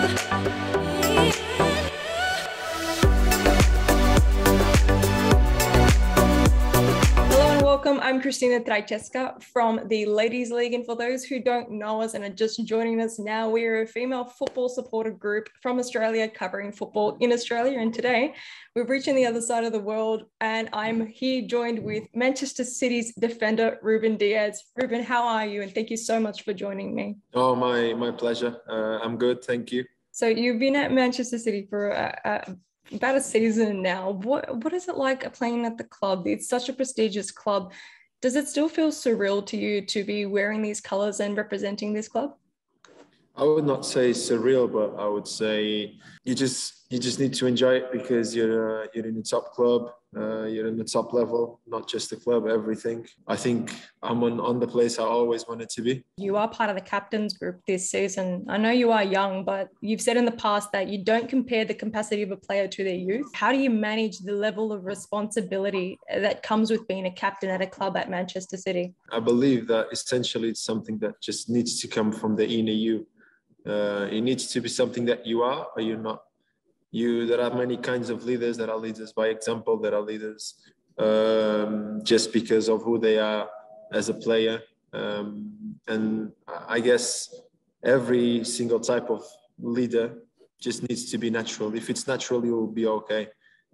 love. Welcome. I'm Christina Trajceska from the Ladies League. And for those who don't know us and are just joining us now, we are a female football supporter group from Australia covering football in Australia. And today we're reaching the other side of the world. And I'm here joined with Manchester City's defender, Ruben Dias. Ruben, how are you? And thank you so much for joining me. Oh, my, my pleasure. Uh, I'm good. Thank you. So you've been at Manchester City for a, about a season now. What what is it like playing at the club? It's such a prestigious club. Does it still feel surreal to you to be wearing these colors and representing this club? I would not say surreal, but I would say you just you just need to enjoy it because you're uh, you're in the top club uh, you're in the top level, not just the club, everything. I think I'm on, on the place I always wanted to be. You are part of the captains group this season. I know you are young, but you've said in the past that you don't compare the capacity of a player to their youth. How do you manage the level of responsibility that comes with being a captain at a club at Manchester City? I believe that essentially it's something that just needs to come from the inner you. Uh, it needs to be something that you are or you're not you there are many kinds of leaders. That are leaders by example. That are leaders um, just because of who they are as a player. Um, and i guess every single type of leader just needs to be natural. If it's natural you will be okay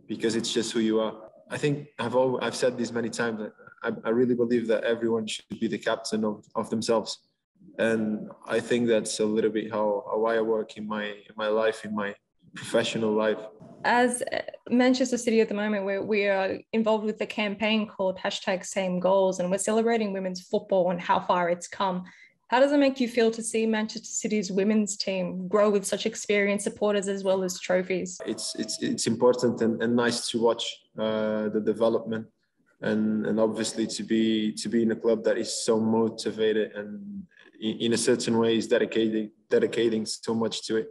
because it's just who you are. I think i've always, i've said this many times. I, I really believe that everyone should be the captain of, of themselves. And i think that's a little bit how, how i work in my in my life in my professional life? As uh, Manchester City at the moment, we're, we are involved with a campaign called hashtag same goals, and we're celebrating women's football and how far it's come. How does it make you feel to see Manchester City's women's team grow with such experienced supporters as well as trophies? It's it's it's important and, and nice to watch uh, the development and and obviously to be to be in a club that is so motivated and in, in a certain way is dedicating dedicating so much to it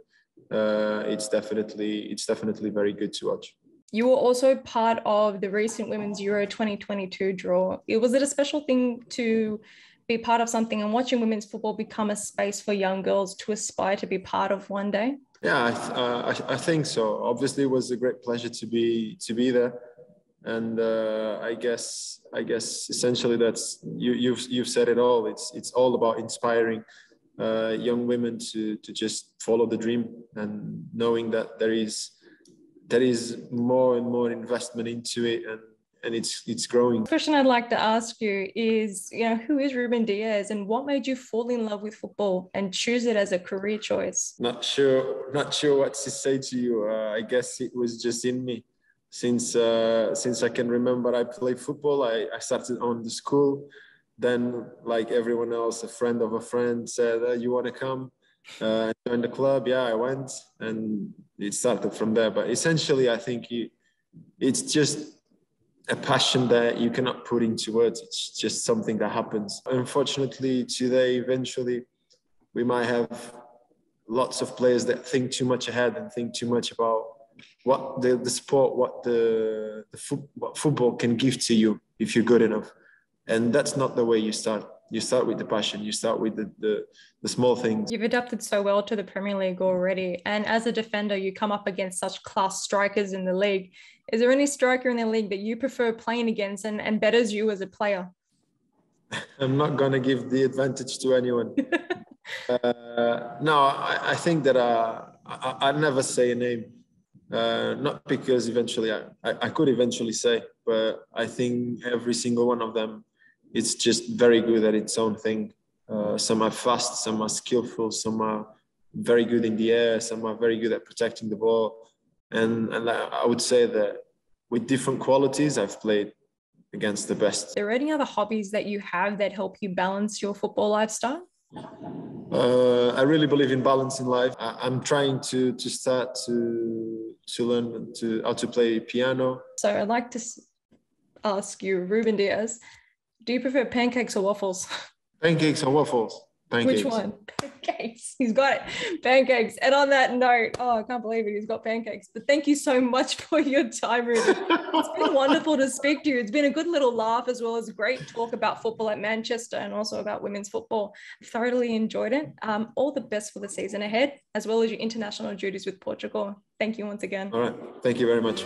uh, it's definitely it's definitely very good to watch. You were also part of the recent Women's Euro 2022 draw. It was it a special thing to be part of something and watching women's football become a space for young girls to aspire to be part of one day? Yeah, I, uh, I, I, think so. Obviously, it was a great pleasure to be to be there, and uh, I guess I guess essentially that's you, you've you've said it all. It's it's all about inspiring uh, young women to to just follow the dream and knowing that there is there is more and more investment into it and and it's it's growing. The question I'd like to ask you is, you know, who is Ruben Dias and what made you fall in love with football and choose it as a career choice? Not sure, not sure what to say to you. Uh, I guess it was just in me. Since uh, since I can remember, I played football. I, I started on the school then like everyone else a friend of a friend said uh, you want to come? Uh, join the club. Yeah i went and it started from there. But essentially i think you, it's just a passion that you cannot put into words. It's just something that happens. Unfortunately today eventually we might have lots of players that think too much ahead and think too much about what the, the sport what the, the fo- what football can give to you if you're good enough and that's not the way you start. You start with the passion. You start with the, the, the small things. You've adapted so well to the premier league already. And as a defender you come up against such class strikers in the league. Is there any striker in the league that you prefer playing against and, and betters you as a player? I'm not going to give the advantage to anyone. Uh, no I, I, think that uh, I, I never say a name uh, not because eventually I, I, I could eventually say but i think every single one of them it's just very good at its own thing. Uh, some are fast, some are skillful, some are very good in the air, some are very good at protecting the ball. And, and I would say that with different qualities, I've played against the best. Are there any other hobbies that you have that help you balance your football lifestyle? Uh, I really believe in balance in life. I, am trying to to start to to learn to how to play piano. So I'd like to ask you, Ruben Dias, do you prefer pancakes or waffles? Pancakes or waffles? Pancakes. Which one? pancakes. He's got it. Pancakes. And on that note, oh, I can't believe it. He's got pancakes. But thank you so much for your time, Rudy. It's been wonderful to speak to you. It's been a good little laugh as well as great talk about football at Manchester and also about women's football. Thoroughly enjoyed it. Um, all the best for the season ahead, as well as your international duties with Portugal. Thank you once again. All right. Thank you very much.